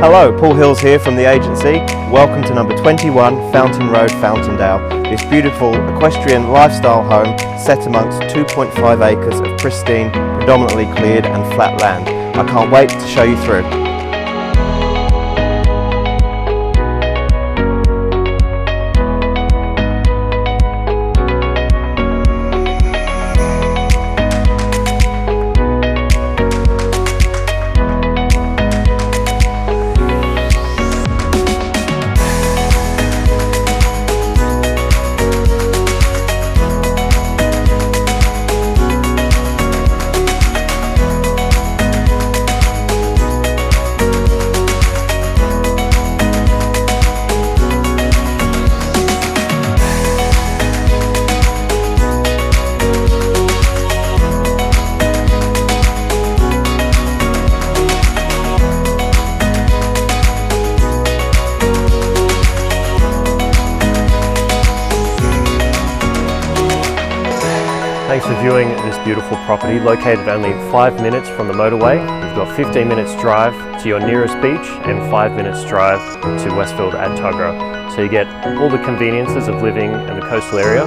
Hello, Paul Hills here from the agency. Welcome to number 21 Fountain Road, Fountaindale. This beautiful equestrian lifestyle home set amongst 2.5 acres of pristine, predominantly cleared and flat land. I can't wait to show you through. Thanks for viewing this beautiful property located only 5 minutes from the motorway. You've got 15 minutes drive to your nearest beach and 5 minutes drive to Westfield at Tuggerah. So you get all the conveniences of living in the coastal area,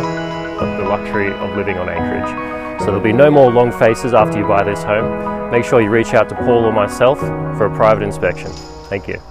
but the luxury of living on acreage. So there'll be no more long faces after you buy this home. Make sure you reach out to Paul or myself for a private inspection. Thank you.